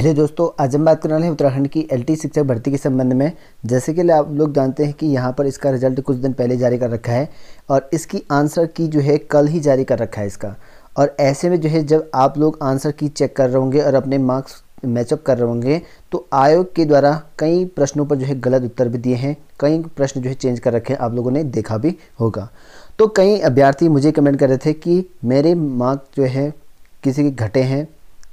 Hello दोस्तों, आज हम बात करने वाले हैं उत्तराखंड की एलटी शिक्षक भर्ती के संबंध में। जैसे कि आप लोग जानते हैं कि यहाँ पर इसका रिज़ल्ट कुछ दिन पहले जारी कर रखा है और इसकी आंसर की जो है कल ही जारी कर रखा है इसका। और ऐसे में जो है जब आप लोग आंसर की चेक कर रहे होंगे और अपने मार्क्स मैचअप कर रहे होंगे तो आयोग के द्वारा कई प्रश्नों पर जो है गलत उत्तर भी दिए हैं। कई प्रश्न जो है चेंज कर रखे हैं, आप लोगों ने देखा भी होगा। तो कई अभ्यर्थी मुझे कमेंट कर रहे थे कि मेरे मार्क्स जो है किसी के घटे हैं,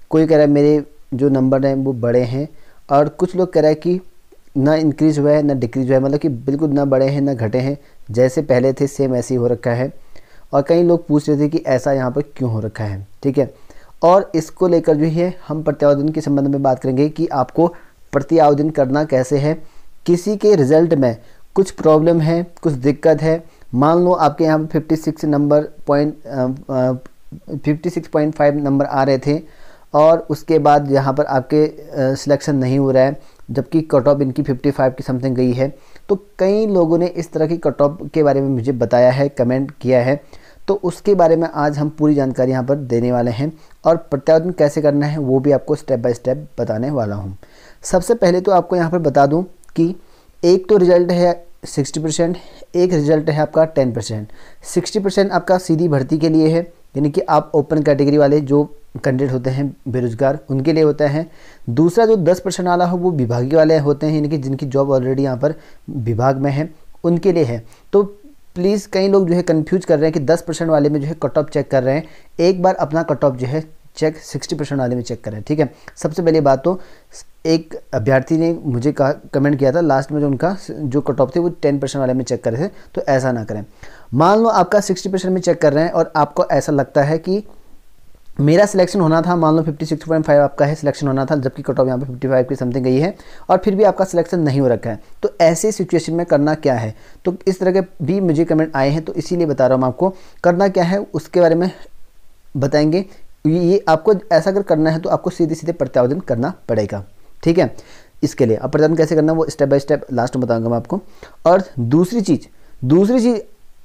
कोई कह रहा है मेरे जो नंबर हैं, वो बड़े हैं। और कुछ लोग कह रहे हैं कि ना इंक्रीज़ हुआ है, ना डिक्रीज़ हुआ है। मतलब कि बिल्कुल ना बड़े हैं, ना घटे हैं। जैसे पहले थे सेम ऐसे ही हो रखा है। और कई लोग पूछ रहे थे कि ऐसा यहाँ पर क्यों हो रखा है, ठीक है? और इसको लेकर जो है, हम प्रत्यावेदन के संबंध में बात करेंगे कि आपको प्रत्यावेदन करना कैसे है। किसी के रिज़ल्ट में कुछ प्रॉब्लम है, कुछ दिक्कत है। मान लो आपके यहाँ पर fifty number point fifty six point five number आ रहे थे। और उसके बाद यहाँ पर आपके सिलेक्शन नहीं हो रहा है, जबकि कट ऑफ़ इनकी 55 की समथिंग गई है। तो कई लोगों ने इस तरह की कट ऑफ़ के बारे में मुझे बताया है कमेंट किया है। तो उसके बारे में आज हम पूरी जानकारी यहाँ पर देने वाले हैं और प्रत्यावर्तन कैसे करना है, वो भी आपको स्टेप बाय स्टेप बताने वाला हूँ। सबसे पहले तो आपको यहाँ पर बता दूँ कि एक तो रिज़ल्ट है सिक्सटी परसेंट एक रिज़ल्ट है आपका टेन परसेंट सिक्सटी परसेंट आपका सीधी भर्ती के लिए है यानी कि आप ओपन कैटेगरी वाले जो कैंडिडेट होते हैं, बेरोजगार, उनके लिए होता है। दूसरा जो दस परसेंट वाला हो, वो विभागीय वाले होते हैं, यानी कि जिनकी जॉब ऑलरेडी यहाँ पर विभाग में है, उनके लिए है। तो प्लीज़ कई लोग जो है कंफ्यूज कर रहे हैं कि दस परसेंट वाले में जो है कट ऑफ़ चेक कर रहे हैं। एक बार अपना कट ऑफ़ जो है चेक सिक्सटी परसेंट वाले में चेक करें, ठीक है? सबसे पहली बात तो एक अभ्यर्थी ने मुझे कहा कमेंट किया था लास्ट में जो उनका जो कट ऑफ़ थे, वो टेन परसेंट वाले में चेक कर रहे थे तो ऐसा ना करें। मान लो आपका सिक्सटी परसेंट में चेक कर रहे हैं और आपको ऐसा लगता है कि मेरा सिलेक्शन होना था, मान लो 56.5 आपका है सिलेक्शन होना था, जबकि कट ऑफ़ यहाँ पे 55 की समथिंग गई है और फिर भी आपका सिलेक्शन नहीं हो रखा है। तो ऐसे सिचुएशन में करना क्या है? तो इस तरह के भी मुझे कमेंट आए हैं तो इसीलिए बता रहा हूँ आपको, करना क्या है, उसके बारे में बताएँगे। ये आपको ऐसा अगर करना है तो आपको सीधे सीधे प्रत्यावर्तन करना पड़ेगा। ठीक है? इसके लिए अब प्रत्यावर्तन कैसे करना वो स्टेप बाय स्टेप लास्ट में बताऊँगा मैं आपको। और दूसरी चीज़ दूसरी चीज़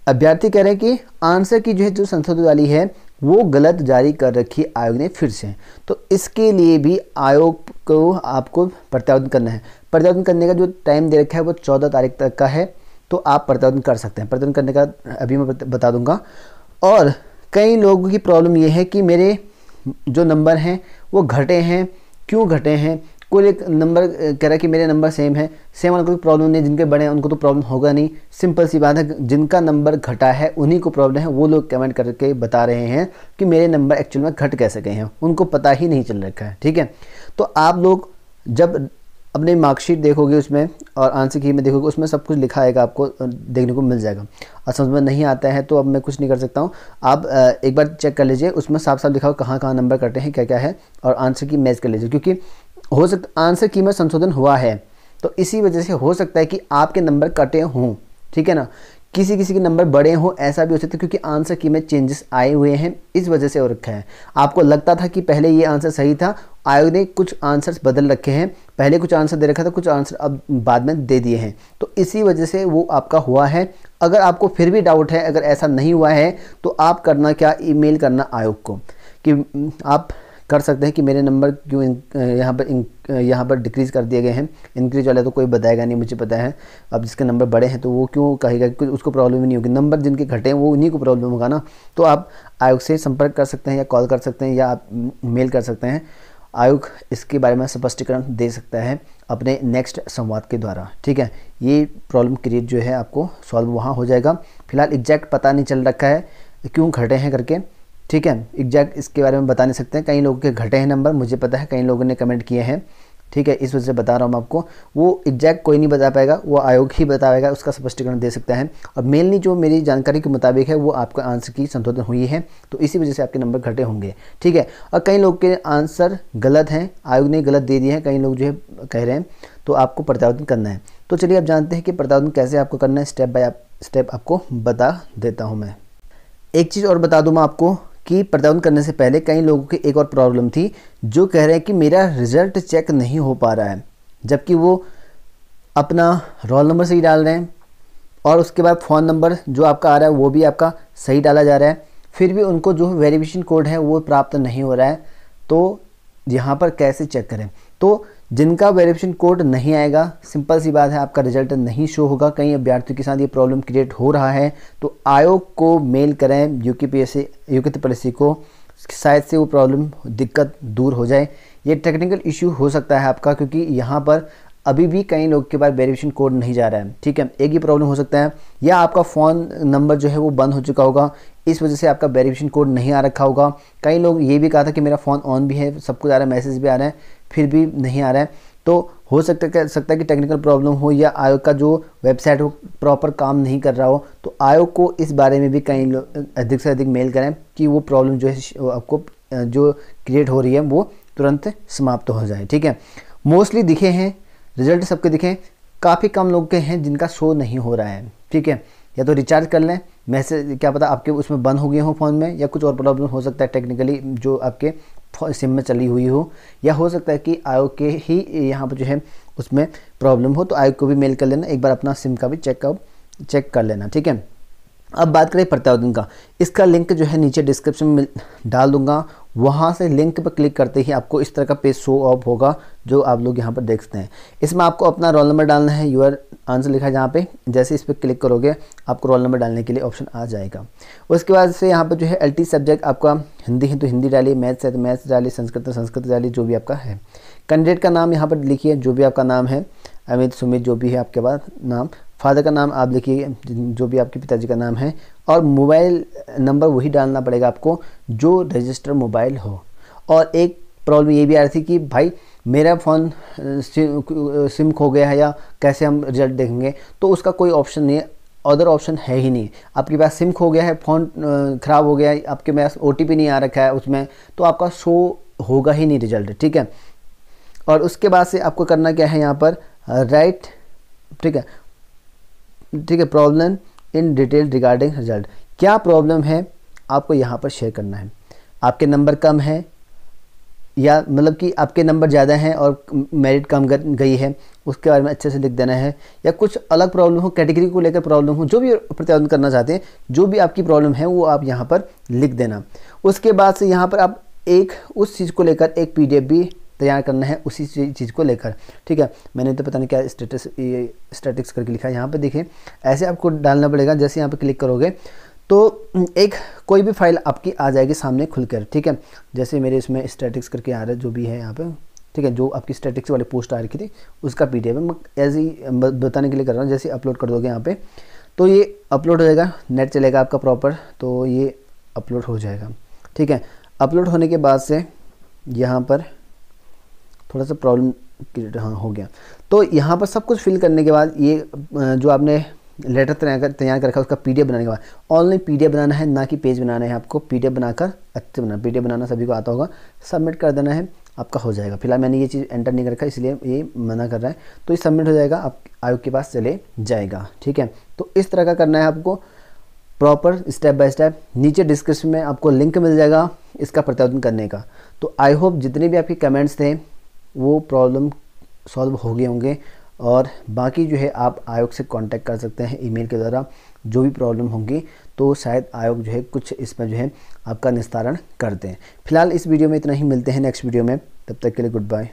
अभ्यर्थी कह रहे हैं कि आंसर की जो है, जो संशोधित वाली है, वो गलत जारी कर रखी आयोग ने फिर से। तो इसके लिए भी आयोग को आपको प्रत्यावर्तन करना है। प्रत्यावर्तन करने का जो टाइम दे रखा है, वो चौदह तारीख तक का है तो आप प्रत्यावर्तन कर सकते हैं। प्रत्यावर्तन करने का अभी मैं बता दूँगा। और कई लोगों की प्रॉब्लम ये है कि मेरे जो नंबर हैं, वो घटे हैं। क्यों घटे हैं? कोई एक नंबर कह रहा है कि मेरे नंबर सेम है। सेम वाले कोई प्रॉब्लम नहीं जिनके बड़े हैं, उनको तो प्रॉब्लम होगा नहीं। सिंपल सी बात है, जिनका नंबर घटा है, उन्हीं को प्रॉब्लम है। वो लोग कमेंट करके बता रहे हैं कि मेरे नंबर एक्चुअल में घट कैसे गए हैं। उनको पता ही नहीं चल रखा है, ठीक है? तो आप लोग जब अपनी मार्कशीट देखोगे उसमें और आंसर की में देखोगे, उसमें सब कुछ लिखा आएगा आपको देखने को मिल जाएगा। और समझ में नहीं आता है तो अब मैं कुछ नहीं कर सकता हूँ। आप एक बार चेक कर लीजिए, उसमें साफ़ साफ़ दिखाओ कहाँ कहाँ नंबर कटे हैं क्या क्या है, और आंसर की मैच कर लीजिए। क्योंकि हो सकता आंसर की में संशोधन हुआ है। तो इसी वजह से हो सकता है कि आपके नंबर कटे हों, ठीक है ना? किसी किसी के नंबर बड़े हों, ऐसा भी हो सकता है क्योंकि आंसर की में चेंजेस आए हुए हैं, इस वजह से हो रखा है। आपको लगता था कि पहले ये आंसर सही था, आयोग ने कुछ आंसर्स बदल रखे हैं। पहले कुछ आंसर दे रखा था, कुछ आंसर अब बाद में दे दिए हैं। तो इसी वजह से वो आपका हुआ है। अगर आपको फिर भी डाउट है, अगर ऐसा नहीं हुआ है तो आप करना क्या? ईमेल करना आयोग को कि आप कर सकते हैं कि मेरे नंबर क्यों यहाँ पर यहाँ पर डिक्रीज़ कर दिए गए हैं। इंक्रीज वाले तो कोई बताएगा नहीं, मुझे पता है। अब जिसके नंबर बड़े हैं तो वो क्यों कहेगा कि उसको प्रॉब्लम नहीं होगी। नंबर जिनके घटे हैं, वो उन्हीं को प्रॉब्लम होगा ना। तो आप आयोग से संपर्क कर सकते हैं या कॉल कर सकते हैं या आप मेल कर सकते हैं। आयोग इसके बारे में स्पष्टीकरण दे सकता है अपने नेक्स्ट संवाद के द्वारा। ठीक है? ये प्रॉब्लम क्रिएट जो है आपको सॉल्व वहाँ हो जाएगा। फ़िलहाल एग्जैक्ट पता नहीं चल रखा है, क्यों घटे हैं करके। ठीक है एग्जैक्ट इसके बारे में बता नहीं सकते हैं। कई लोगों के घटे हैं नंबर मुझे पता है, कई लोगों ने कमेंट किए हैं। ठीक है, इस वजह से बता रहा हूँ मैं आपको। वो एग्जैक्ट कोई नहीं बता पाएगा, वो आयोग ही बताएगा, उसका स्पष्टीकरण दे सकता है। और मेनली जो मेरी जानकारी के मुताबिक है, वो आपका आंसर की संशोधन हुई है तो इसी वजह से आपके नंबर घटे होंगे। ठीक है, और कई लोग के आंसर गलत हैं, आयोग ने गलत दे दिए हैं, कई लोग जो है कह रहे हैं तो आपको प्रत्यावर्तन करना है। तो चलिए आप जानते हैं कि प्रत्यावर्तन कैसे आपको करना है स्टेप बाय स्टेप आपको बता देता हूँ मैं। एक चीज़ और बता दूँ मैं आपको कि प्रदान करने से पहले कई लोगों की एक और प्रॉब्लम थी, जो कह रहे हैं कि मेरा रिज़ल्ट चेक नहीं हो पा रहा है, जबकि वो अपना रोल नंबर सही डाल रहे हैं और उसके बाद फ़ोन नंबर जो आपका आ रहा है वो भी आपका सही डाला जा रहा है। फिर भी उनको जो वेरिफिकेशन कोड है वो प्राप्त नहीं हो रहा है तो यहाँ पर कैसे चेक करें? तो जिनका वेरिफिकेशन कोड नहीं आएगा, सिंपल सी बात है, आपका रिज़ल्ट नहीं शो होगा कहीं अभ्यर्थियों के साथ ये प्रॉब्लम क्रिएट हो रहा है तो आयोग को मेल करें यू के यू के को, शायद से वो प्रॉब्लम दिक्कत दूर हो जाए। ये टेक्निकल इशू हो सकता है आपका, क्योंकि यहाँ पर अभी भी कई लोग के पास वेरिफिकेशन कोड नहीं जा रहा है। ठीक है? एक ही प्रॉब्लम हो सकता है। या आपका फ़ोन नंबर जो है वो बंद हो चुका होगा। इस वजह से आपका वेरिफिकेशन कोड नहीं आ रखा होगा। कई लोग ये भी कहा था कि मेरा फ़ोन ऑन भी है, सब कुछ आ रहा है मैसेज भी आ रहा है, फिर भी नहीं आ रहा है। तो हो सकता है सकता है कि टेक्निकल प्रॉब्लम हो या आयोग का जो वेबसाइट हो प्रॉपर काम नहीं कर रहा हो। तो आयोग को इस बारे में भी कई लोग अधिक से अधिक मेल करें कि वो प्रॉब्लम जो है आपको, जो क्रिएट हो रही है, वो तुरंत समाप्त हो जाए। ठीक है? मोस्टली दिखे हैं रिज़ल्ट सबके दिखें, काफ़ी कम लोग के हैं जिनका शो नहीं हो रहा है, ठीक है? या तो रिचार्ज कर लें, मैसेज, क्या पता आपके उसमें बंद हो गए हो फ़ोन में, या कुछ और प्रॉब्लम हो सकता है टेक्निकली जो आपके सिम में चली हुई हो, या हो सकता है कि आयोग के ही यहाँ पर जो है उसमें प्रॉब्लम हो तो आयोग को भी मेल कर लेना, एक बार अपना सिम का भी चेकअप चेक कर लेना, ठीक है? अब बात करें प्रत्यावर्तन का, इसका लिंक जो है नीचे डिस्क्रिप्शन में डाल दूँगा वहाँ से लिंक पर क्लिक करते ही आपको इस तरह का पेज शो ऑफ़ होगा, जो आप लोग यहाँ पर देख सकते हैं। इसमें आपको अपना रोल नंबर डालना है यूर आंसर लिखा है जहाँ पे। जैसे इस पर क्लिक करोगे, आपको रोल नंबर डालने के लिए ऑप्शन आ जाएगा। उसके बाद से यहाँ पर जो है एलटी सब्जेक्ट आपका हिंदी है तो हिंदी डालिए मैथ्स है तो मैथ्स डालिए, संस्कृत तो संस्कृत डालिए, जो भी आपका है। कैंडिडेट का नाम यहाँ पर लिखिए, जो भी आपका नाम है। अमित, सुमित, जो भी है आपके पास नाम। फादर का नाम आप लिखिए, जो भी आपके पिताजी का नाम है, और मोबाइल नंबर वही डालना पड़ेगा आपको, जो रजिस्टर मोबाइल हो। और एक प्रॉब्लम ये भी आ रही थी कि भाई, मेरा फ़ोन सिम खो गया है या कैसे हम रिज़ल्ट देखेंगे तो उसका कोई ऑप्शन नहीं है, अदर ऑप्शन है ही नहीं। आपके पास सिम खो गया है, फ़ोन ख़राब हो गया है, आपके पास ओटीपी नहीं आ रखा है उसमें तो आपका शो होगा ही नहीं रिज़ल्ट, ठीक है? और उसके बाद से आपको करना क्या है यहाँ पर, राइट, ठीक है? ठीक है problem in detail regarding result क्या प्रॉब्लम है? आपको यहाँ पर शेयर करना है। आपके नंबर कम है, या मतलब कि आपके नंबर ज़्यादा हैं और मेरिट कम गई है, उसके बारे में अच्छे से लिख देना है, या कुछ अलग प्रॉब्लम हो कैटेगरी को लेकर प्रॉब्लम हो, जो भी प्रतिपादन करना चाहते हैं, जो भी आपकी प्रॉब्लम है, वो आप यहाँ पर लिख देना। उसके बाद से यहाँ पर आप एक, उस चीज़ को लेकर एक पीडीएफ भी तैयार करना है उसी चीज़ को लेकर। ठीक है? मैंने तो पता नहीं क्या स्टेटस ये स्टेटिक्स करके लिखा है। यहाँ पर देखिए, ऐसे आपको डालना पड़ेगा, जैसे यहाँ पर क्लिक करोगे तो एक कोई भी फ़ाइल आपकी आ जाएगी सामने खुलकर। ठीक है? जैसे मेरे इसमें स्टेटिक्स करके आ रहा है, जो भी है यहाँ पे। ठीक है? जो आपकी स्टेटिक्स वाली पोस्ट आ रखी थी, उसका पी डी एफ़ मैं ही बताने के लिए कर रहा हूँ, जैसे अपलोड कर दोगे यहाँ पे तो ये अपलोड हो जाएगा नेट चलेगा आपका प्रॉपर तो ये अपलोड हो जाएगा। ठीक है? अपलोड होने के बाद से यहाँ पर थोड़ा सा प्रॉब्लम क्रिएट हाँ हो गया। तो यहाँ पर सब कुछ फिल करने के बाद ये जो आपने लेटर तैयार कर तैयार कर रखा है, उसका पीडीएफ बनाने के बाद। ऑनलाइन पीडीएफ बनाना है, ना कि पेज बनाना है आपको। पीडीएफ बनाकर अच्छे बनाना। पीडीएफ बनाना सभी को आता होगा। सबमिट कर देना है, आपका हो जाएगा। फ़िलहाल मैंने ये चीज़ एंटर नहीं कर रखा इसलिए ये मना कर रहा है। तो ये सबमिट हो जाएगा, आप आयोग के पास चले जाएगा। ठीक है? तो इस तरह का करना है आपको। प्रॉपर स्टेप बाय स्टेप नीचे डिस्क्रिप्शन में आपको लिंक मिल जाएगा इसका प्रत्यावर्तन करने का। तो आई होप जितने भी आपके कमेंट्स थे वो प्रॉब्लम सॉल्व हो गए होंगे और बाकी जो है आप आयोग से कांटेक्ट कर सकते हैं ईमेल के द्वारा, जो भी प्रॉब्लम होंगी तो शायद आयोग जो है कुछ इसमें जो है आपका निस्तारण करते हैं फ़िलहाल इस वीडियो में इतना ही, मिलते हैं नेक्स्ट वीडियो में। तब तक के लिए गुड बाय